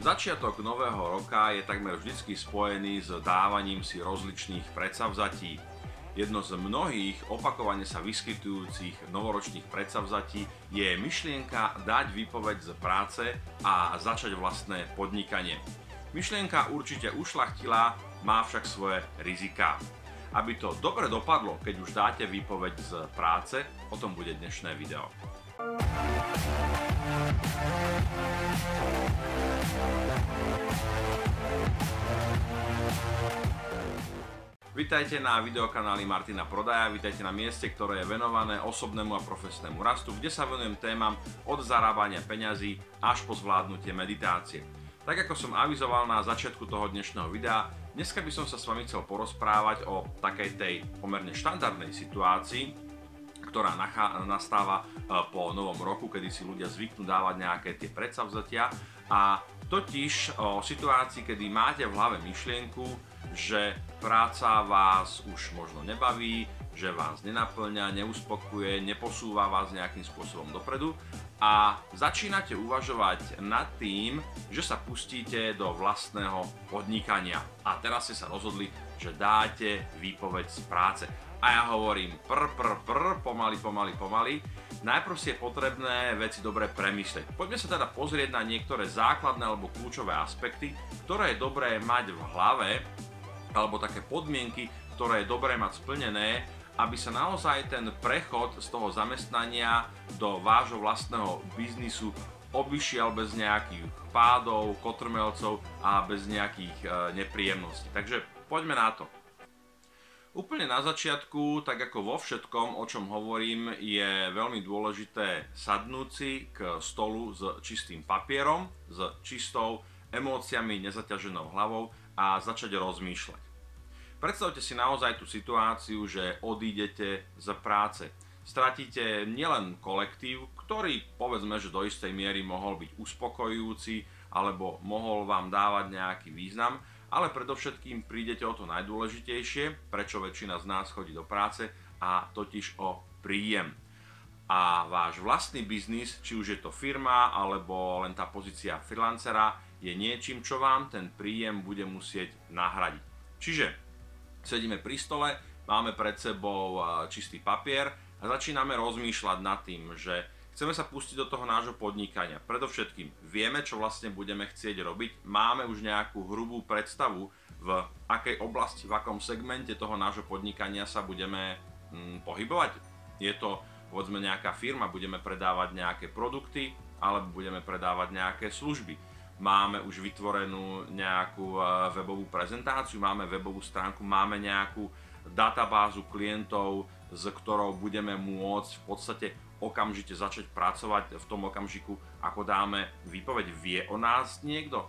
Začiatok nového roka je takmer vždy spojený s dávaním si rozličných predsavzatí. Jedno z mnohých opakovane sa vyskytujúcich novoročných predsavzatí je myšlienka dať výpoveď z práce a začať vlastné podnikanie. Myšlienka určite ušlachtila, má však svoje rizika. Aby to dobre dopadlo, keď už dáte výpoveď z práce, o tom bude dnešné video. Vítajte na videokanáli Martina Prodaja, vítajte na mieste, ktoré je venované osobnému a profesnému rastu, kde sa venujem témam od zarábania peňazí až po zvládnutie meditácie. Tak ako som avizoval na začiatku toho dnešného videa, dneska by som sa s vami chcel porozprávať o takej tej pomerne štandardnej situácii, ktorá nastáva e, po novom roku, kedy si ľudia zvyknú dávať nejaké tie predsavzatia a totiž o situácii, kedy máte v hlave myšlienku, že práca vás už možno nebaví, že vás nenaplňa, neuspokuje, neposúva vás nejakým spôsobom dopredu a začínate uvažovať nad tým, že sa pustíte do vlastného podnikania. A teraz ste sa rozhodli, že dáte výpoveď z práce. A ja hovorím pr, pr, pr, pomaly, pomaly, pomaly. Najprv si je potrebné veci dobre premyslieť. Poďme sa teda pozrieť na niektoré základné alebo kľúčové aspekty, ktoré je dobré mať v hlave, alebo také podmienky, ktoré je dobré mať splnené, aby sa naozaj ten prechod z toho zamestnania do vášho vlastného biznisu obyšiel bez nejakých pádov, kotrmelcov a bez nejakých e, nepríjemností. Takže poďme na to. Úplne na začiatku, tak ako vo všetkom, o čom hovorím, je veľmi dôležité sadnúť si k stolu s čistým papierom, s čistou emóciami, nezaťaženou hlavou a začať rozmýšľať. Predstavte si naozaj tú situáciu, že odídete z práce. Stratíte nielen kolektív, ktorý povedzme, že do istej miery mohol byť uspokojujúci alebo mohol vám dávať nejaký význam, ale predovšetkým prídete o to najdôležitejšie, prečo väčšina z nás chodí do práce a totiž o príjem. A váš vlastný biznis, či už je to firma alebo len tá pozícia freelancera, je niečím, čo vám ten príjem bude musieť nahradiť. Čiže sedíme pri stole, máme pred sebou čistý papier a začíname rozmýšľať nad tým, že chceme sa pustiť do toho nášho podnikania. Predovšetkým vieme, čo vlastne budeme chcieť robiť, máme už nejakú hrubú predstavu, v akej oblasti, v akom segmente toho nášho podnikania sa budeme hm, pohybovať. Je to povedzme nejaká firma, budeme predávať nejaké produkty alebo budeme predávať nejaké služby máme už vytvorenú nejakú e, webovú prezentáciu, máme webovú stránku, máme nejakú databázu klientov, s ktorou budeme môcť v podstate okamžite začať pracovať v tom okamžiku, ako dáme výpoveď. Vie o nás niekto?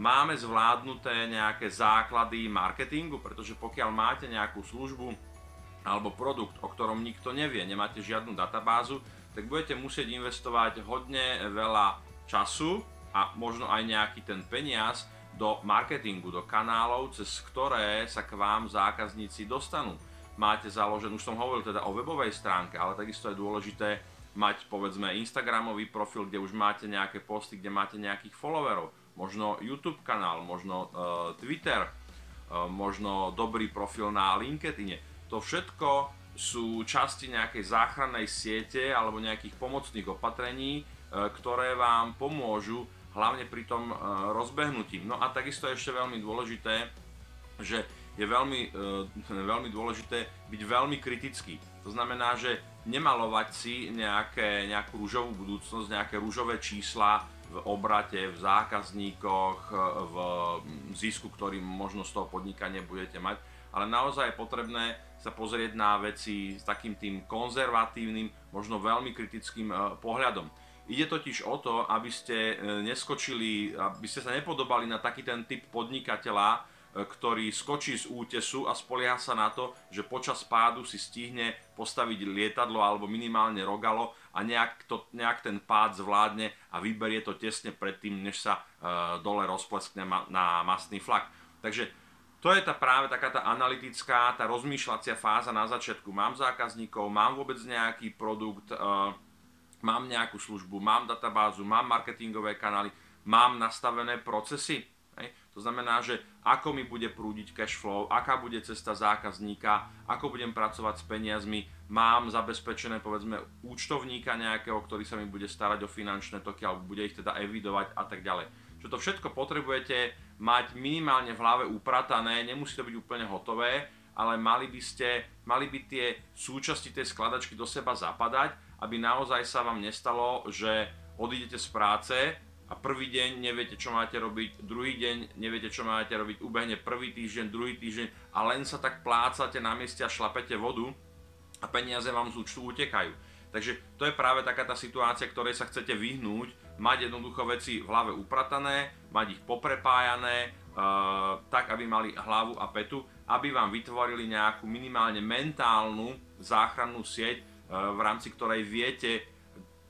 Máme zvládnuté nejaké základy marketingu, pretože pokiaľ máte nejakú službu alebo produkt, o ktorom nikto nevie, nemáte žiadnu databázu, tak budete musieť investovať hodne veľa času, a možno aj nejaký ten peniaz do marketingu, do kanálov, cez ktoré sa k vám zákazníci dostanú. Máte založený, už som hovoril teda o webovej stránke, ale takisto je dôležité mať povedzme Instagramový profil, kde už máte nejaké posty, kde máte nejakých followerov, možno YouTube kanál, možno uh, Twitter, uh, možno dobrý profil na LinkedIn. To všetko sú časti nejakej záchrannej siete alebo nejakých pomocných opatrení, uh, ktoré vám pomôžu hlavne pri tom e, rozbehnutí. No a takisto je ešte veľmi dôležité, že je veľmi, e, veľmi dôležité byť veľmi kritický. To znamená, že nemalovať si nejaké, nejakú rúžovú budúcnosť, nejaké rúžové čísla v obrate, v zákazníkoch, e, v zisku, ktorý možno z toho podnikania budete mať, ale naozaj je potrebné sa pozrieť na veci s takým tým konzervatívnym, možno veľmi kritickým pohľadom. Ide totiž o to, aby ste neskočili, aby ste sa nepodobali na taký ten typ podnikateľa, ktorý skočí z útesu a spolieha sa na to, že počas pádu si stihne postaviť lietadlo alebo minimálne rogalo a nejak, to, nejak ten pád zvládne a vyberie to tesne predtým, než sa e, dole rozpleskne na masný flak. Takže to je tá práve taká tá analytická, tá rozmýšľacia fáza na začiatku. Mám zákazníkov, mám vôbec nejaký produkt, e, mám nejakú službu, mám databázu, mám marketingové kanály, mám nastavené procesy. To znamená, že ako mi bude prúdiť cash flow, aká bude cesta zákazníka, ako budem pracovať s peniazmi, mám zabezpečené povedzme účtovníka nejakého, ktorý sa mi bude starať o finančné toky alebo bude ich teda evidovať a tak ďalej. Čo to všetko potrebujete mať minimálne v hlave upratané, nemusí to byť úplne hotové, ale mali by ste, mali by tie súčasti tej skladačky do seba zapadať, aby naozaj sa vám nestalo, že odídete z práce a prvý deň neviete, čo máte robiť, druhý deň neviete, čo máte robiť, ubehne prvý týždeň, druhý týždeň a len sa tak plácate na mieste a šlapete vodu a peniaze vám z účtu utekajú. Takže to je práve taká tá situácia, ktorej sa chcete vyhnúť, mať jednoducho veci v hlave upratané, mať ich poprepájané, uh, tak aby mali hlavu a petu, aby vám vytvorili nejakú minimálne mentálnu záchrannú sieť, uh, v rámci ktorej viete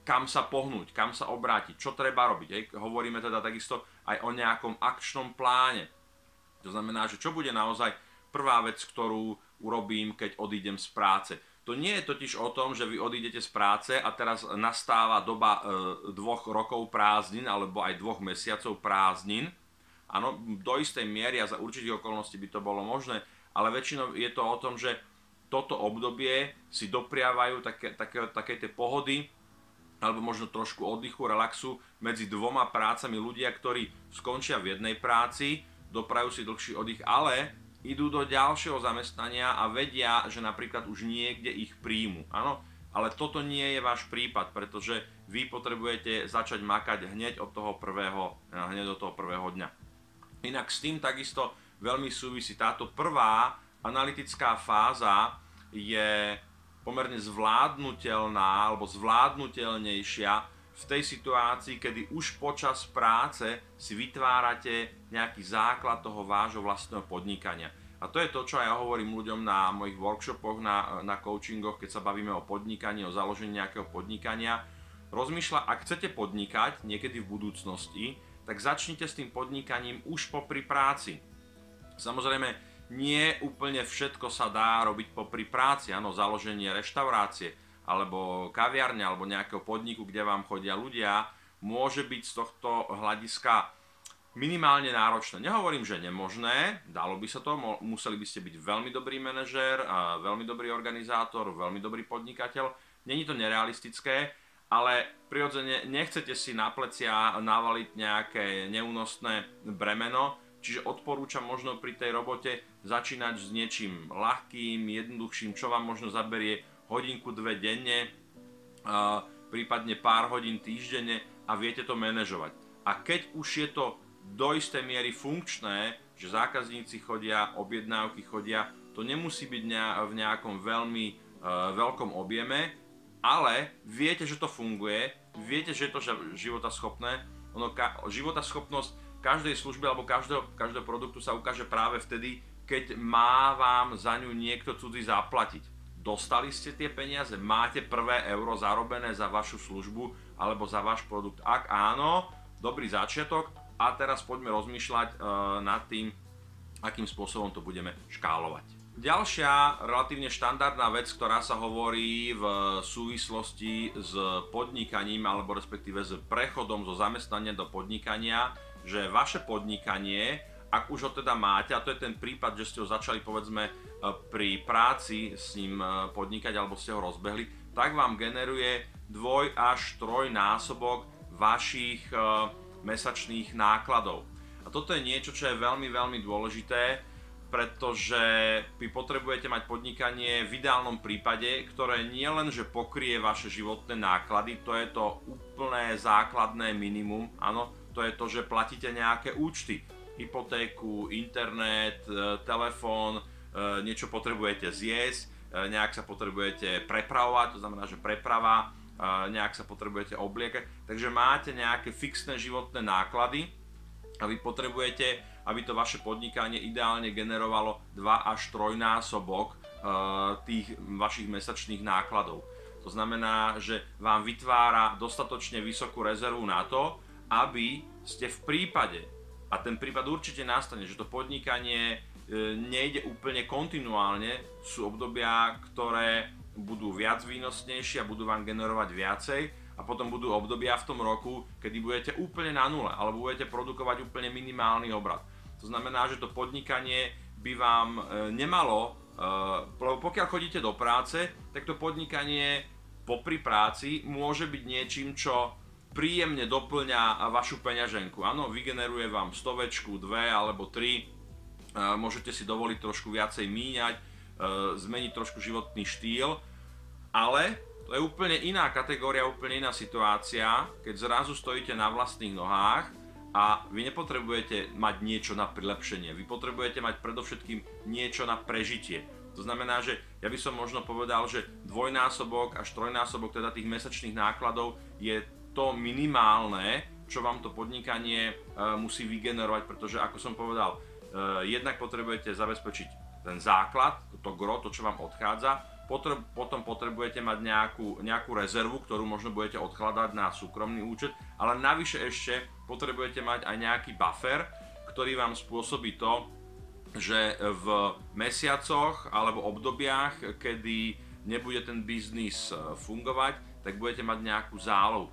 kam sa pohnúť, kam sa obrátiť, čo treba robiť. Hej. Hovoríme teda takisto aj o nejakom akčnom pláne. To znamená, že čo bude naozaj prvá vec, ktorú urobím, keď odídem z práce. To nie je totiž o tom, že vy odídete z práce a teraz nastáva doba e, dvoch rokov prázdnin alebo aj dvoch mesiacov prázdnin. Áno, do istej miery a za určitých okolností by to bolo možné, ale väčšinou je to o tom, že toto obdobie si dopriavajú také, také, také tie pohody, alebo možno trošku oddychu, relaxu medzi dvoma prácami ľudia, ktorí skončia v jednej práci, doprajú si dlhší oddych, ale idú do ďalšieho zamestnania a vedia, že napríklad už niekde ich príjmu. Áno, ale toto nie je váš prípad, pretože vy potrebujete začať makať hneď od toho prvého, hneď od toho prvého dňa. Inak s tým takisto veľmi súvisí táto prvá analytická fáza je pomerne zvládnutelná alebo zvládnutelnejšia v tej situácii, kedy už počas práce si vytvárate nejaký základ toho vášho vlastného podnikania. A to je to, čo ja hovorím ľuďom na mojich workshopoch, na, na coachingoch, keď sa bavíme o podnikaní, o založení nejakého podnikania. Rozmýšľa, ak chcete podnikať niekedy v budúcnosti, tak začnite s tým podnikaním už popri práci. Samozrejme, nie úplne všetko sa dá robiť popri práci, áno, založenie reštaurácie alebo kaviarne alebo nejakého podniku, kde vám chodia ľudia, môže byť z tohto hľadiska minimálne náročné. Nehovorím, že nemožné, dalo by sa to, museli by ste byť veľmi dobrý manažér, veľmi dobrý organizátor, veľmi dobrý podnikateľ. Není to nerealistické, ale prirodzene nechcete si na plecia navaliť nejaké neúnosné bremeno, čiže odporúčam možno pri tej robote začínať s niečím ľahkým, jednoduchším, čo vám možno zaberie hodinku, dve denne, prípadne pár hodín týždenne a viete to manažovať. A keď už je to do istej miery funkčné, že zákazníci chodia, objednávky chodia, to nemusí byť v nejakom veľmi e, veľkom objeme, ale viete, že to funguje, viete, že je to životaschopné, ono, životaschopnosť každej služby alebo každého, každého produktu sa ukáže práve vtedy, keď má vám za ňu niekto cudzí zaplatiť. Dostali ste tie peniaze, máte prvé euro zarobené za vašu službu alebo za váš produkt. Ak áno, dobrý začiatok a teraz poďme rozmýšľať e, nad tým, akým spôsobom to budeme škálovať. Ďalšia relatívne štandardná vec, ktorá sa hovorí v súvislosti s podnikaním alebo respektíve s prechodom zo zamestnania do podnikania, že vaše podnikanie ak už ho teda máte, a to je ten prípad, že ste ho začali povedzme e, pri práci s ním e, podnikať alebo ste ho rozbehli, tak vám generuje dvoj až troj násobok vašich e, mesačných nákladov. A toto je niečo, čo je veľmi, veľmi dôležité, pretože vy potrebujete mať podnikanie v ideálnom prípade, ktoré nie len, že pokrie vaše životné náklady, to je to úplné základné minimum, áno, to je to, že platíte nejaké účty hypotéku, internet, e, telefón, e, niečo potrebujete zjesť, e, nejak sa potrebujete prepravovať, to znamená, že preprava, nejak sa potrebujete obliekať, takže máte nejaké fixné životné náklady a vy potrebujete, aby to vaše podnikanie ideálne generovalo 2 až 3 násobok tých vašich mesačných nákladov. To znamená, že vám vytvára dostatočne vysokú rezervu na to, aby ste v prípade, a ten prípad určite nastane, že to podnikanie e, nejde úplne kontinuálne, sú obdobia, ktoré budú viac výnosnejšie a budú vám generovať viacej a potom budú obdobia v tom roku, kedy budete úplne na nule alebo budete produkovať úplne minimálny obrad. To znamená, že to podnikanie by vám e, nemalo, e, pokiaľ chodíte do práce, tak to podnikanie popri práci môže byť niečím, čo príjemne doplňa vašu peňaženku. Áno, vygeneruje vám stovečku, dve alebo tri, e, môžete si dovoliť trošku viacej míňať, zmeniť trošku životný štýl, ale to je úplne iná kategória, úplne iná situácia, keď zrazu stojíte na vlastných nohách a vy nepotrebujete mať niečo na prilepšenie, vy potrebujete mať predovšetkým niečo na prežitie. To znamená, že ja by som možno povedal, že dvojnásobok až trojnásobok teda tých mesačných nákladov je to minimálne, čo vám to podnikanie e, musí vygenerovať, pretože ako som povedal, e, jednak potrebujete zabezpečiť ten základ, to gro, to čo vám odchádza, potom potrebujete mať nejakú, nejakú rezervu, ktorú možno budete odkladať na súkromný účet, ale navyše ešte potrebujete mať aj nejaký buffer, ktorý vám spôsobí to, že v mesiacoch alebo obdobiach, kedy nebude ten biznis e, fungovať, tak budete mať nejakú zálohu.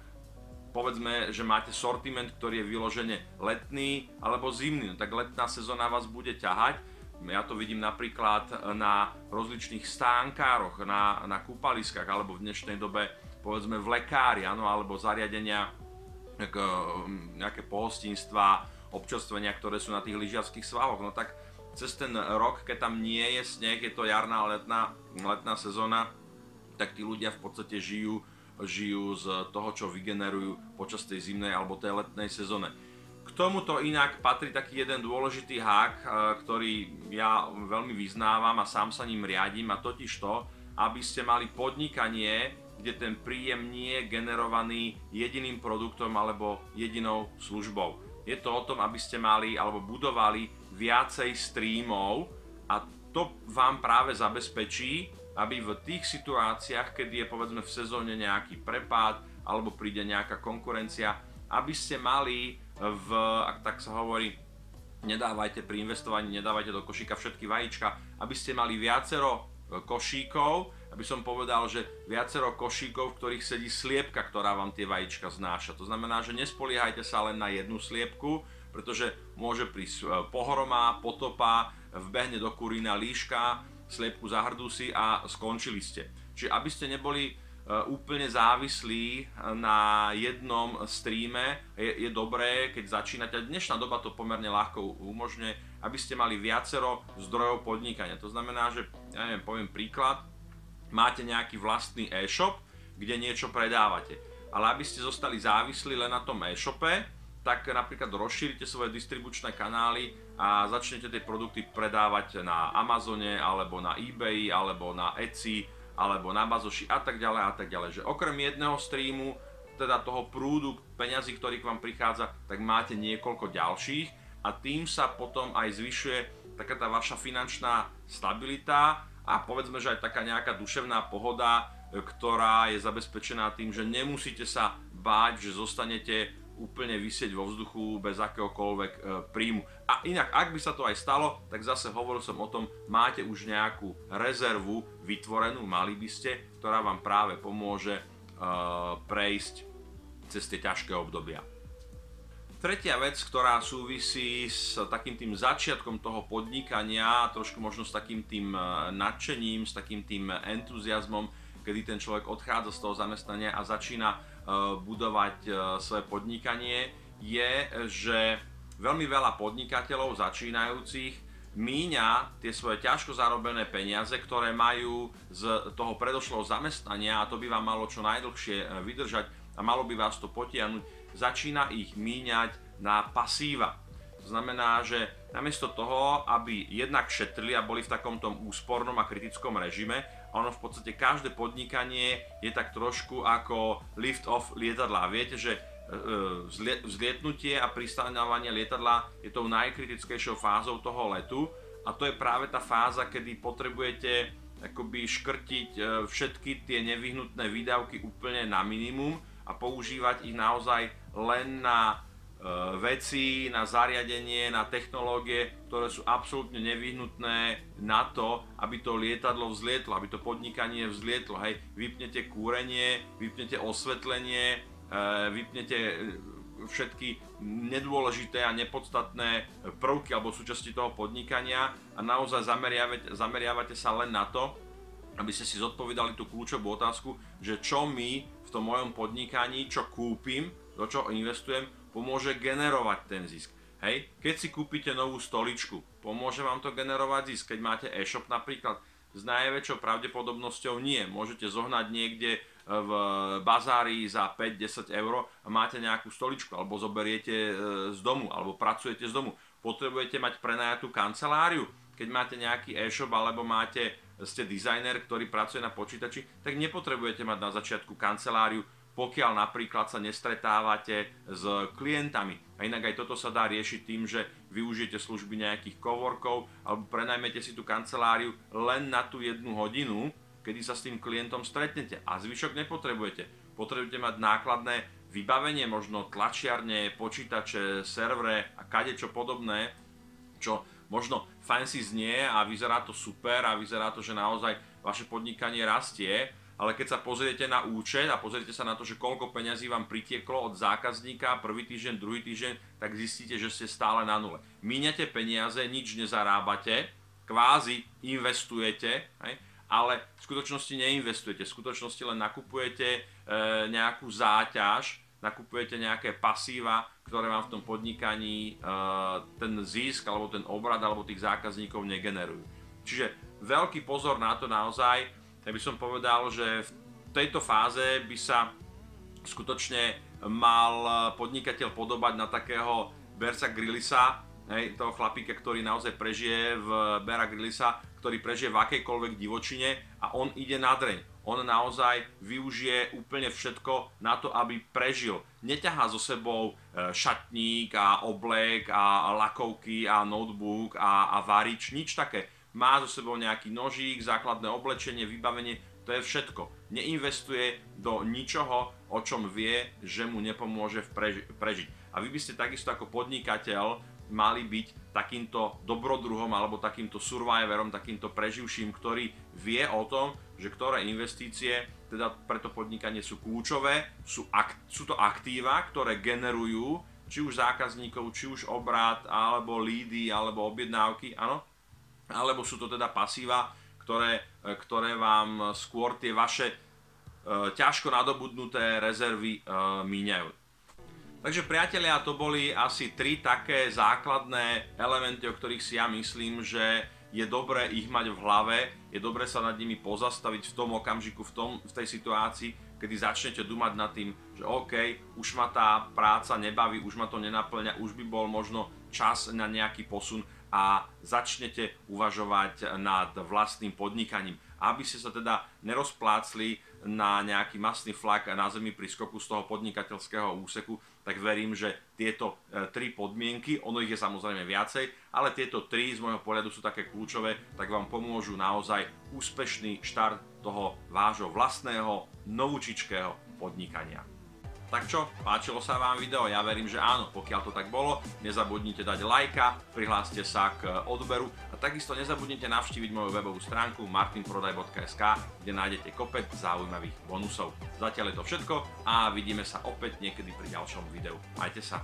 Povedzme, že máte sortiment, ktorý je vyložene letný alebo zimný, no tak letná sezóna vás bude ťahať, ja to vidím napríklad na rozličných stánkároch, na, na kúpaliskách alebo v dnešnej dobe povedzme v lekári, áno, alebo zariadenia, nejaké pohostinstva, občerstvenia, ktoré sú na tých lyžiarských svaloch. No tak cez ten rok, keď tam nie je sneh, je to jarná, letná, letná sezóna, tak tí ľudia v podstate žijú, žijú z toho, čo vygenerujú počas tej zimnej alebo tej letnej sezóne tomuto inak patrí taký jeden dôležitý hák, e, ktorý ja veľmi vyznávam a sám sa ním riadím a totiž to, aby ste mali podnikanie, kde ten príjem nie je generovaný jediným produktom alebo jedinou službou. Je to o tom, aby ste mali alebo budovali viacej streamov a to vám práve zabezpečí, aby v tých situáciách, kedy je povedzme v sezóne nejaký prepad alebo príde nejaká konkurencia, aby ste mali v, ak tak sa hovorí, nedávajte pri investovaní, nedávajte do košíka všetky vajíčka, aby ste mali viacero e, košíkov, aby som povedal, že viacero košíkov, v ktorých sedí sliepka, ktorá vám tie vajíčka znáša. To znamená, že nespoliehajte sa len na jednu sliepku, pretože môže prísť e, pohroma, potopa, vbehne do kurína líška, sliepku zahrdú si a skončili ste. Čiže aby ste neboli Eh, úplne závislí na jednom streame, je, je dobré, keď začínate, a dnešná doba to pomerne ľahko umožňuje, aby ste mali viacero zdrojov podnikania. To znamená, že, ja neviem, poviem príklad, máte nejaký vlastný e-shop, kde niečo predávate. Ale aby ste zostali závislí len na tom e-shope, tak napríklad rozšírite svoje distribučné kanály a začnete tie produkty predávať na Amazone, alebo na eBay, alebo na Etsy, alebo na bazoši a tak ďalej a tak ďalej. Že okrem jedného streamu, teda toho prúdu peňazí, ktorý k vám prichádza, tak máte niekoľko ďalších a tým sa potom aj zvyšuje taká tá vaša finančná stabilita a povedzme, že aj taká nejaká duševná pohoda, ktorá je zabezpečená tým, že nemusíte sa báť, že zostanete úplne vysieť vo vzduchu bez akéhokoľvek e, príjmu. A inak, ak by sa to aj stalo, tak zase hovoril som o tom, máte už nejakú rezervu vytvorenú, mali by ste, ktorá vám práve pomôže e, prejsť cez tie ťažké obdobia. Tretia vec, ktorá súvisí s takým tým začiatkom toho podnikania, trošku možno s takým tým e, nadšením, s takým tým entuziasmom, kedy ten človek odchádza z toho zamestnania a začína budovať eh, svoje podnikanie, je, že veľmi veľa podnikateľov začínajúcich míňa tie svoje ťažko zarobené peniaze, ktoré majú z toho predošlého zamestnania a to by vám malo čo najdlhšie eh, vydržať a malo by vás to potiahnuť, začína ich míňať na pasíva. To znamená, že namiesto toho, aby jednak šetrili a boli v takomto úspornom a kritickom režime, ono v podstate každé podnikanie je tak trošku ako lift off lietadla. Viete, že e, vzlietnutie a pristaňovanie lietadla je tou najkritickejšou fázou toho letu a to je práve tá fáza, kedy potrebujete akoby škrtiť e, všetky tie nevyhnutné výdavky úplne na minimum a používať ich naozaj len na veci, na zariadenie, na technológie, ktoré sú absolútne nevyhnutné na to, aby to lietadlo vzlietlo, aby to podnikanie vzlietlo. Hej, vypnete kúrenie, vypnete osvetlenie, e, vypnete e, všetky nedôležité a nepodstatné prvky alebo súčasti toho podnikania a naozaj zameriavate, zameriavate sa len na to, aby ste si zodpovedali tú kľúčovú otázku, že čo mi v tom mojom podnikaní, čo kúpim, do čo investujem, pomôže generovať ten zisk. Hej, keď si kúpite novú stoličku, pomôže vám to generovať zisk. Keď máte e-shop napríklad, s najväčšou pravdepodobnosťou nie. Môžete zohnať niekde v bazári za 5-10 eur a máte nejakú stoličku, alebo zoberiete e, z domu, alebo pracujete z domu. Potrebujete mať prenajatú kanceláriu, keď máte nejaký e-shop, alebo máte, ste dizajner, ktorý pracuje na počítači, tak nepotrebujete mať na začiatku kanceláriu, pokiaľ napríklad sa nestretávate s klientami. A inak aj toto sa dá riešiť tým, že využijete služby nejakých coworkov alebo prenajmete si tú kanceláriu len na tú jednu hodinu, kedy sa s tým klientom stretnete a zvyšok nepotrebujete. Potrebujete mať nákladné vybavenie, možno tlačiarne, počítače, servere a kadečo podobné, čo možno fancy znie a vyzerá to super a vyzerá to, že naozaj vaše podnikanie rastie, ale keď sa pozriete na účet a pozriete sa na to, že koľko peňazí vám pritieklo od zákazníka prvý týždeň, druhý týždeň, tak zistíte, že ste stále na nule. Míňate peniaze, nič nezarábate, kvázi investujete, hej, ale v skutočnosti neinvestujete, v skutočnosti len nakupujete e, nejakú záťaž, nakupujete nejaké pasíva, ktoré vám v tom podnikaní e, ten zisk alebo ten obrad alebo tých zákazníkov negenerujú. Čiže veľký pozor na to naozaj, tak by som povedal, že v tejto fáze by sa skutočne mal podnikateľ podobať na takého Bersa Grillisa, hej, toho chlapíka, ktorý naozaj prežije v Bera Grillisa, ktorý prežije v akejkoľvek divočine a on ide na dreň. On naozaj využije úplne všetko na to, aby prežil. Neťahá so sebou e, šatník a oblek a lakovky a notebook a, a varič, nič také má so sebou nejaký nožík, základné oblečenie, vybavenie, to je všetko. Neinvestuje do ničoho, o čom vie, že mu nepomôže preži- prežiť. A vy by ste takisto ako podnikateľ mali byť takýmto dobrodruhom alebo takýmto survivorom, takýmto preživším, ktorý vie o tom, že ktoré investície teda pre to podnikanie sú kľúčové, sú, ak, sú to aktíva, ktoré generujú či už zákazníkov, či už obrad, alebo lídy, alebo objednávky, áno, alebo sú to teda pasíva, ktoré, e, ktoré vám skôr tie vaše e, ťažko nadobudnuté rezervy e, míňajú. Takže priatelia, to boli asi tri také základné elementy, o ktorých si ja myslím, že je dobré ich mať v hlave, je dobré sa nad nimi pozastaviť v tom okamžiku, v, tom, v tej situácii, kedy začnete dumať nad tým, že OK, už ma tá práca nebaví, už ma to nenaplňa, už by bol možno čas na nejaký posun a začnete uvažovať nad vlastným podnikaním. Aby ste sa teda nerozplácli na nejaký masný flak na zemi pri skoku z toho podnikateľského úseku, tak verím, že tieto e, tri podmienky, ono ich je samozrejme viacej, ale tieto tri z môjho pohľadu sú také kľúčové, tak vám pomôžu naozaj úspešný štart toho vášho vlastného novúčičkého podnikania. Tak čo, páčilo sa vám video? Ja verím, že áno, pokiaľ to tak bolo, nezabudnite dať lajka, prihláste sa k odberu a takisto nezabudnite navštíviť moju webovú stránku martinprodaj.sk, kde nájdete kopec zaujímavých bonusov. Zatiaľ je to všetko a vidíme sa opäť niekedy pri ďalšom videu. Majte sa.